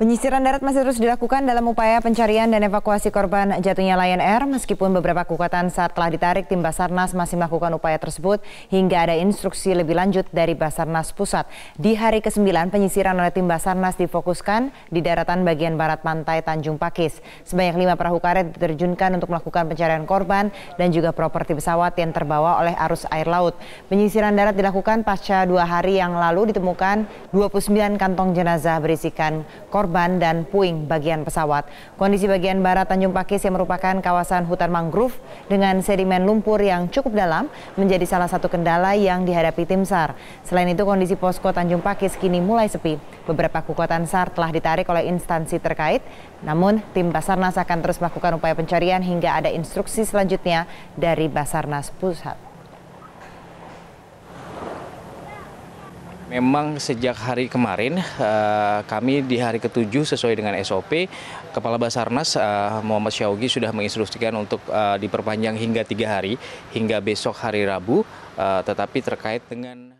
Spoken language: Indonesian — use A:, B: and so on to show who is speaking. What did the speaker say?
A: Penyisiran darat masih terus dilakukan dalam upaya pencarian dan evakuasi korban jatuhnya Lion Air. Meskipun beberapa kekuatan saat telah ditarik, tim Basarnas masih melakukan upaya tersebut hingga ada instruksi lebih lanjut dari Basarnas Pusat. Di hari ke-9, penyisiran oleh tim Basarnas difokuskan di daratan bagian barat pantai Tanjung Pakis. Sebanyak lima perahu karet diterjunkan untuk melakukan pencarian korban dan juga properti pesawat yang terbawa oleh arus air laut. Penyisiran darat dilakukan pasca dua hari yang lalu ditemukan 29 kantong jenazah berisikan korban korban dan puing bagian pesawat. Kondisi bagian barat Tanjung Pakis yang merupakan kawasan hutan mangrove dengan sedimen lumpur yang cukup dalam menjadi salah satu kendala yang dihadapi tim SAR. Selain itu kondisi posko Tanjung Pakis kini mulai sepi. Beberapa kekuatan SAR telah ditarik oleh instansi terkait, namun tim Basarnas akan terus melakukan upaya pencarian hingga ada instruksi selanjutnya dari Basarnas Pusat.
B: Memang sejak hari kemarin uh, kami di hari ketujuh sesuai dengan SOP Kepala Basarnas uh, Muhammad Syaugi sudah menginstruksikan untuk uh, diperpanjang hingga tiga hari hingga besok hari Rabu. Tetapi terkait dengan